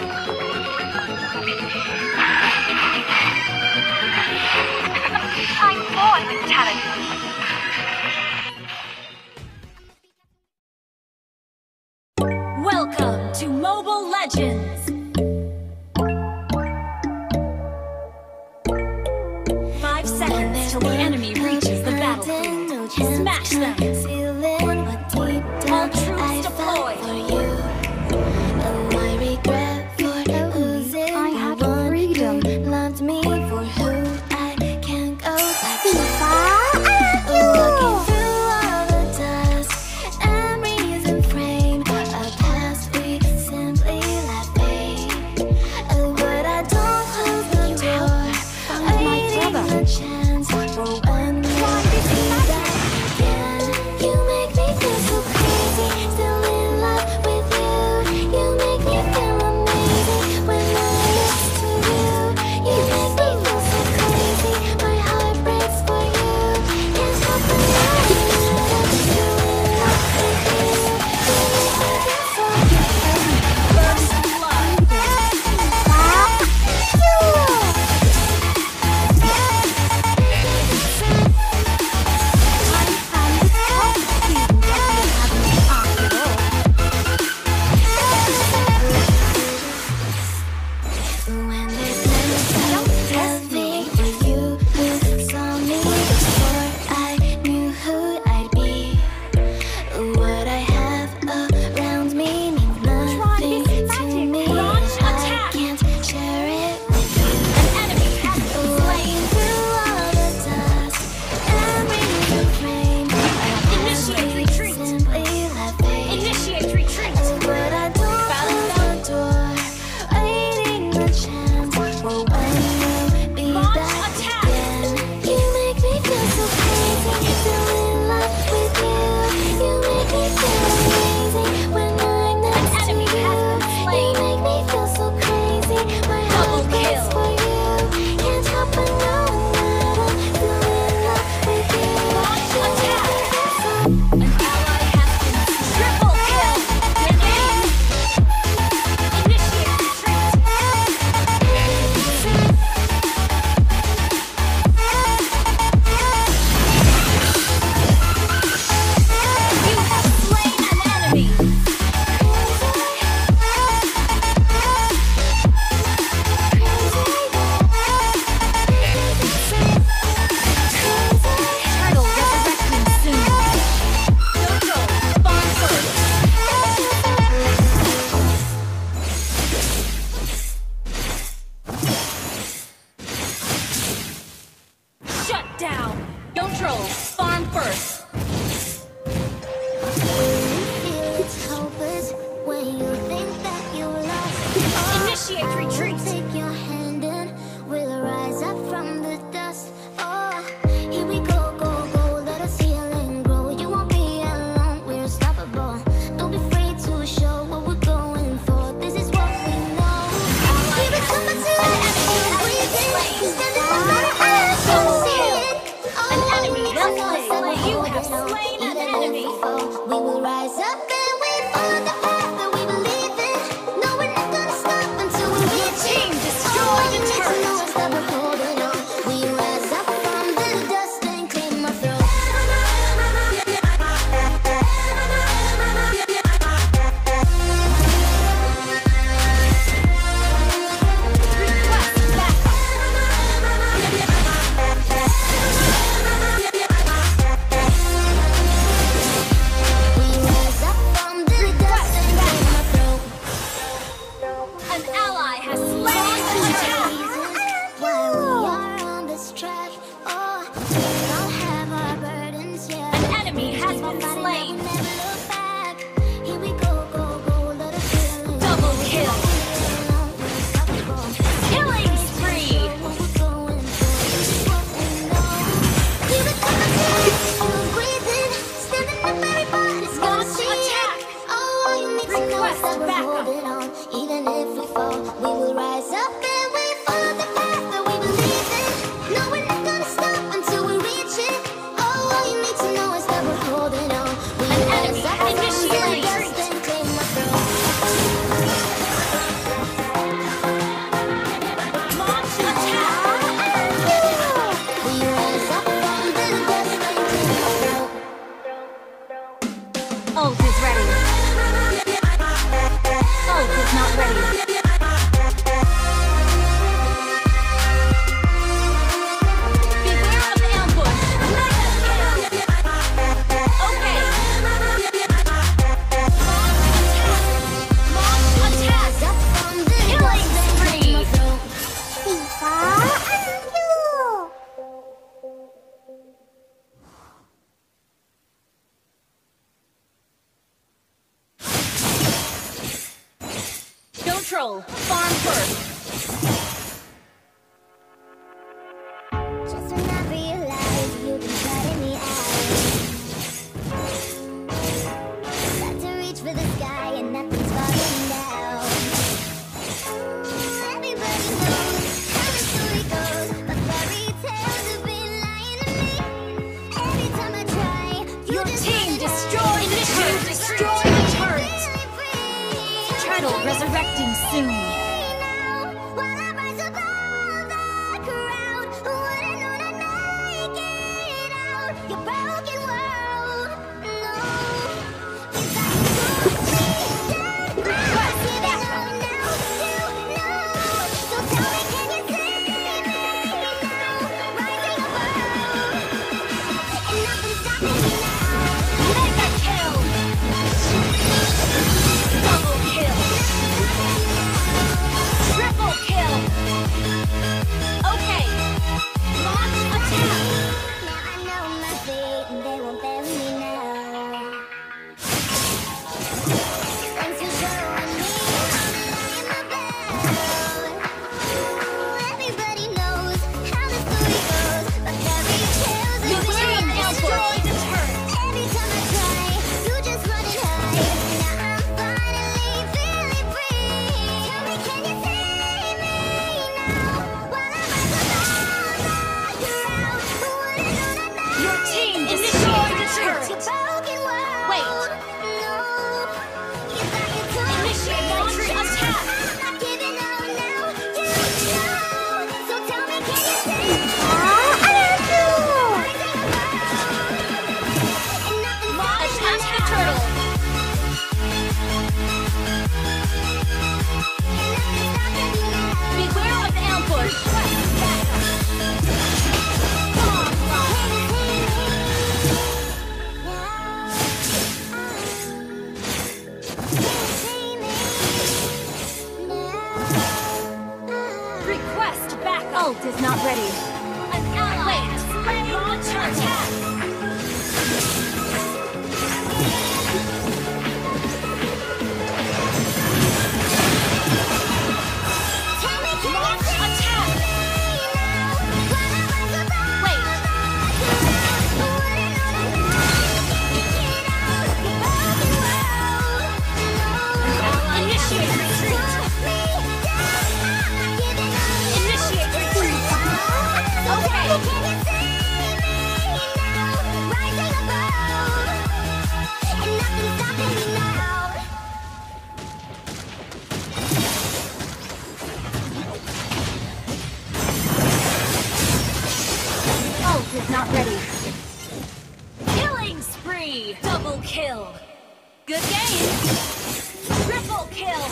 I'm with talent. Welcome to Mobile Legends! control. Farm first. Request backup! Ult is not ready. An ally Wait. ready slain attack! Not ready. Killing spree! Double kill! Good game! Triple kill!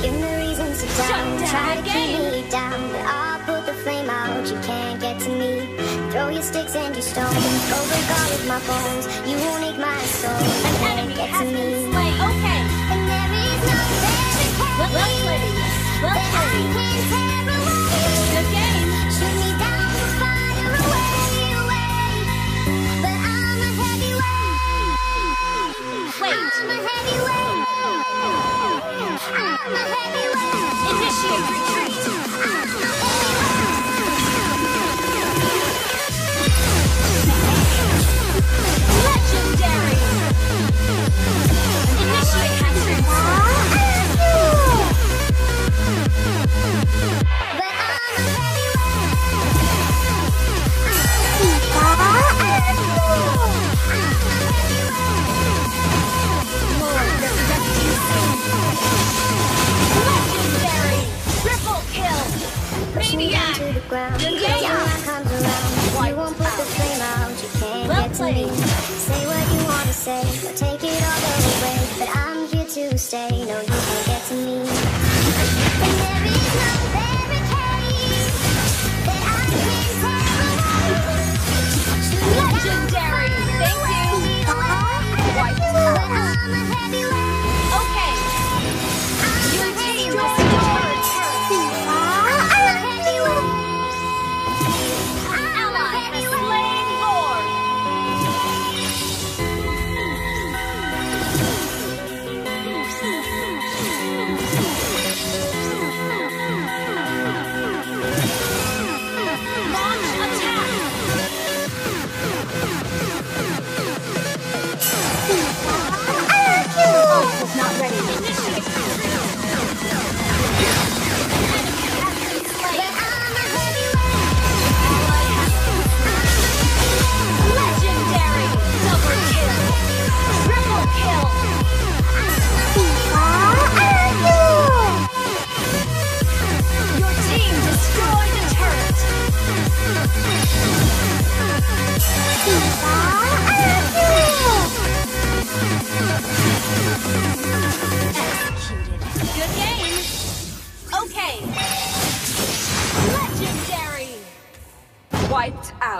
Give me reasons to down, try to keep me down But I'll put the flame out, you can't get to me. Throw your sticks and your stones. Over God with my bones, you won't ache my soul. An enemy get to me. slain, okay. And there is no better well, well played, well played. I'm a heavyweight initiate.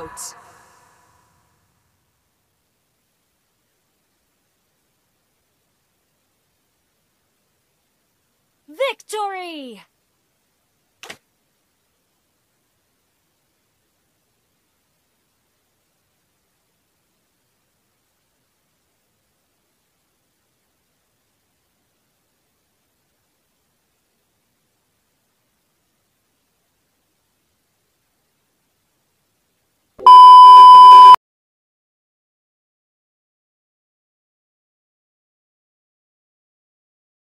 out. Victory!